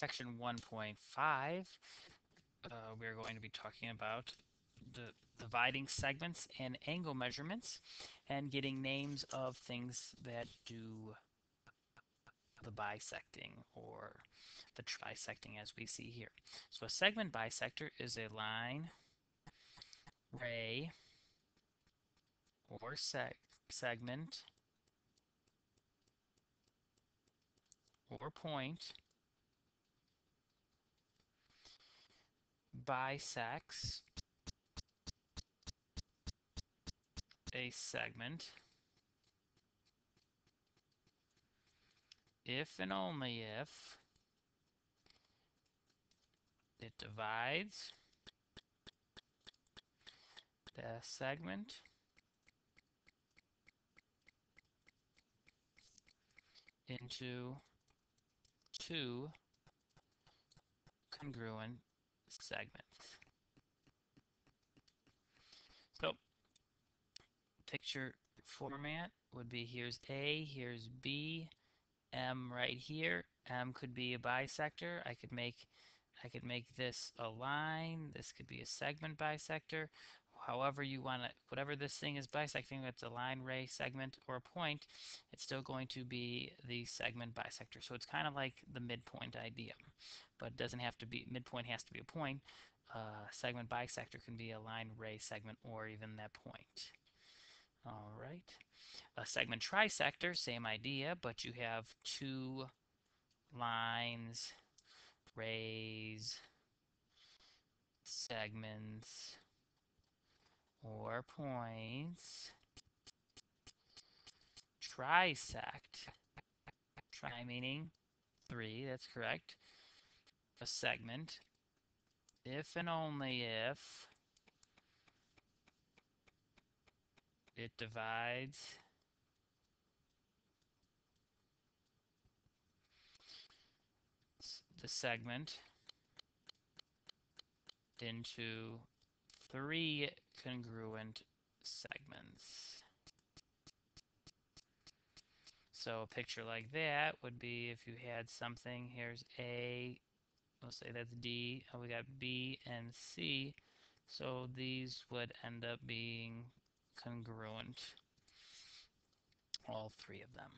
section 1.5, uh, we're going to be talking about the dividing segments and angle measurements and getting names of things that do the bisecting or the trisecting as we see here. So a segment bisector is a line, ray, or seg segment or point bisects a segment. If and only if it divides the segment. Into two congruent segments. So picture format would be here's A, here's B, M right here. M could be a bisector. I could make I could make this a line. This could be a segment bisector. However you want to, whatever this thing is bisecting, it's a line, ray, segment, or a point, it's still going to be the segment bisector. So it's kind of like the midpoint idea, but it doesn't have to be, midpoint has to be a point. Uh, segment bisector can be a line, ray, segment, or even that point. All right. A segment trisector, same idea, but you have two lines, rays, segments, or points. Trisect. Tri meaning three, that's correct. A segment. If and only if it divides the segment into three congruent segments. So a picture like that would be if you had something, here's A, let's say that's D, and we got B and C. So these would end up being congruent, all three of them.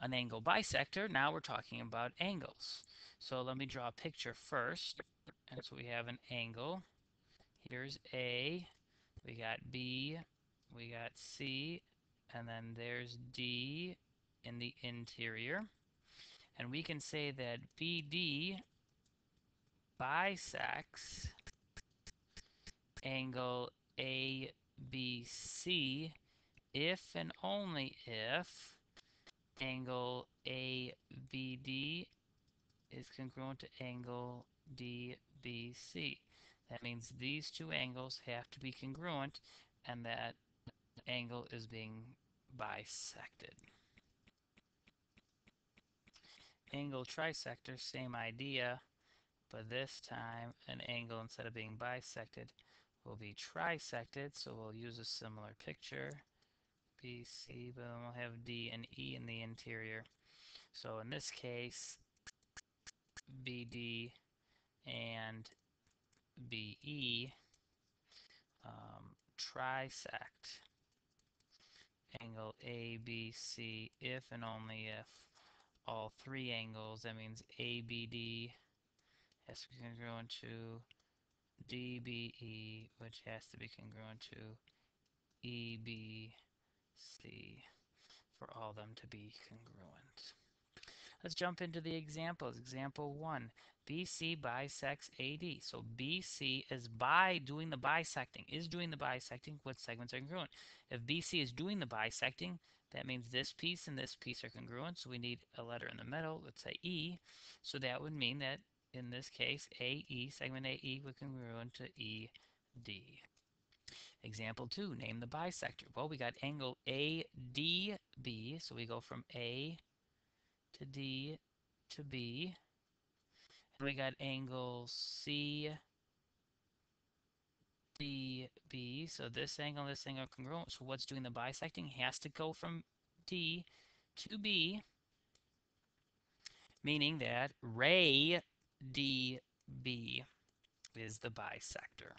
An angle bisector, now we're talking about angles. So let me draw a picture first. And so we have an angle. Here's A, we got B, we got C, and then there's D in the interior. And we can say that BD bisects angle ABC if and only if angle ABD is congruent to angle DBC. That means these two angles have to be congruent and that angle is being bisected. Angle trisector, same idea, but this time an angle instead of being bisected will be trisected, so we'll use a similar picture. BC, but then we'll have D and E in the interior. So in this case, BD and BE um, trisect angle ABC if and only if all three angles, that means ABD has to be congruent to DBE, which has to be congruent to EBC for all them to be congruent. Let's jump into the examples. Example 1. BC bisects AD. So BC is by doing the bisecting, is doing the bisecting, what segments are congruent. If BC is doing the bisecting, that means this piece and this piece are congruent, so we need a letter in the middle, let's say E. So that would mean that in this case, AE, segment AE would congruent to ED. Example 2, name the bisector. Well, we got angle ADB, so we go from A to D to B. We got angle C D B. So this angle this angle are congruent. So what's doing the bisecting has to go from D to B. meaning that ray DB is the bisector.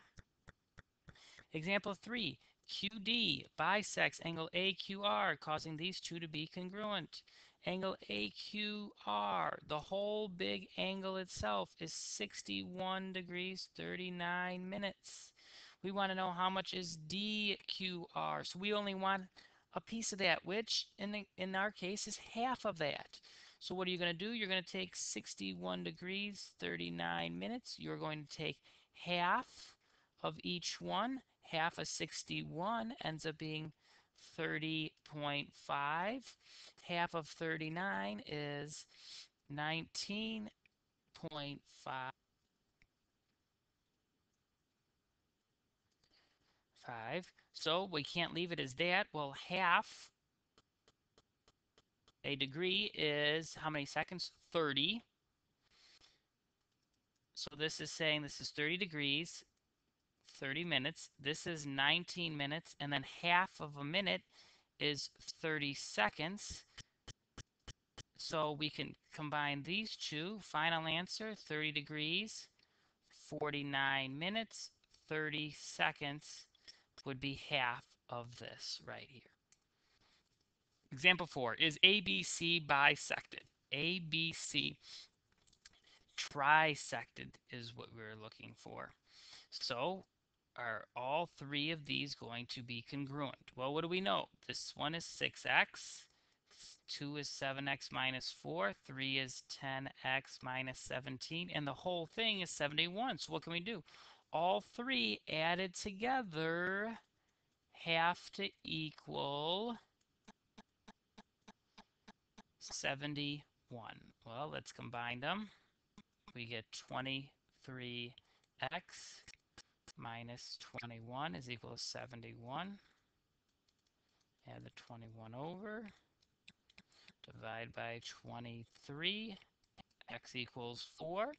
Example 3. QD bisects angle AQR, causing these two to be congruent. Angle AQR, the whole big angle itself, is 61 degrees 39 minutes. We want to know how much is DQR. So we only want a piece of that, which in, the, in our case is half of that. So what are you going to do? You're going to take 61 degrees 39 minutes. You're going to take half of each one half of 61 ends up being 30.5. Half of 39 is 19.5. Five. So we can't leave it as that. Well, half a degree is how many seconds? 30. So this is saying this is 30 degrees. 30 minutes. This is 19 minutes, and then half of a minute is 30 seconds. So we can combine these two. Final answer, 30 degrees, 49 minutes, 30 seconds would be half of this right here. Example 4, is ABC bisected? ABC trisected is what we're looking for. So are all three of these going to be congruent? Well, what do we know? This one is 6x, 2 is 7x minus 4, 3 is 10x minus 17, and the whole thing is 71. So what can we do? All three added together have to equal 71. Well, let's combine them. We get 23x minus 21 is equal to 71. Add the 21 over. Divide by 23. x equals 4.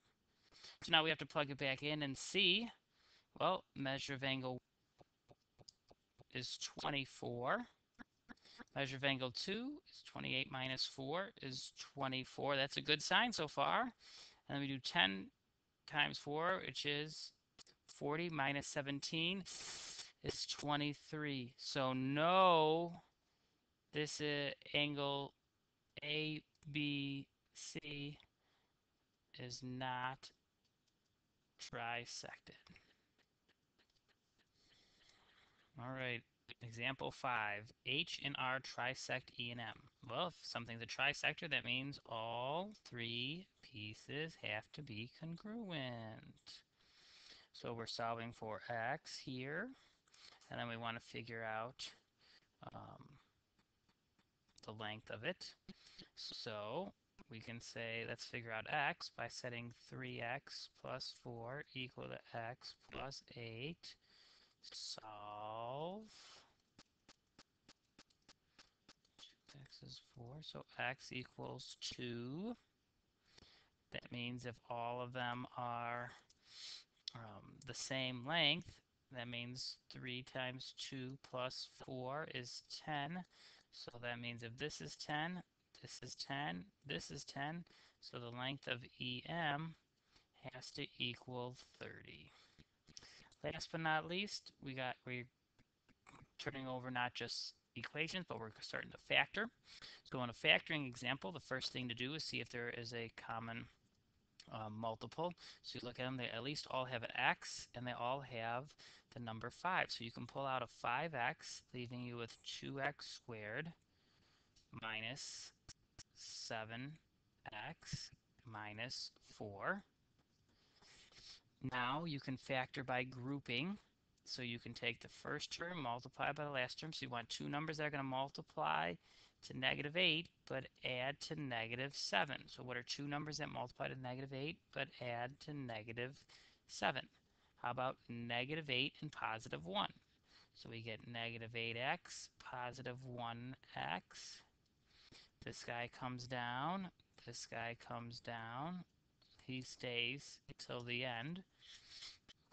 So now we have to plug it back in and see. Well, measure of angle is 24. Measure of angle 2 is 28 minus 4 is 24. That's a good sign so far. And then we do 10 times 4, which is 40 minus 17 is 23. So no, this is angle ABC is not trisected. All right, example five, H and R trisect E and M. Well, if something's a trisector, that means all three pieces have to be congruent. So we're solving for x here, and then we want to figure out um, the length of it. So we can say, let's figure out x by setting 3x plus 4 equal to x plus 8. Solve. x is 4, so x equals 2. That means if all of them are um, the same length, that means 3 times 2 plus 4 is 10. So that means if this is 10, this is 10, this is 10, so the length of EM has to equal 30. Last but not least, we got we're turning over not just equations, but we're starting to factor. So in a factoring example, the first thing to do is see if there is a common uh, multiple. So you look at them, they at least all have an x, and they all have the number 5. So you can pull out a 5x, leaving you with 2x squared minus 7x minus 4. Now you can factor by grouping. So you can take the first term, multiply by the last term. So you want two numbers that are going to multiply to negative 8, but add to negative 7. So what are two numbers that multiply to negative 8, but add to negative 7? How about negative 8 and positive 1? So we get negative 8x, positive 1x. This guy comes down. This guy comes down. He stays till the end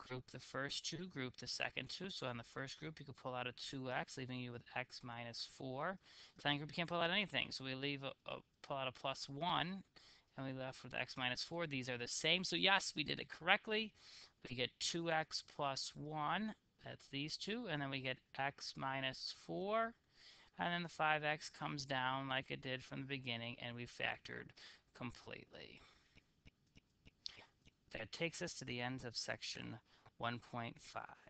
group the first two, group the second two. So on the first group, you could pull out a 2x, leaving you with x minus 4. Second group, you can't pull out anything. So we leave a, a pull out a plus 1, and we left with x minus 4. These are the same. So yes, we did it correctly. We get 2x plus 1. That's these two. And then we get x minus 4. And then the 5x comes down like it did from the beginning, and we factored completely. That takes us to the end of section 1.5.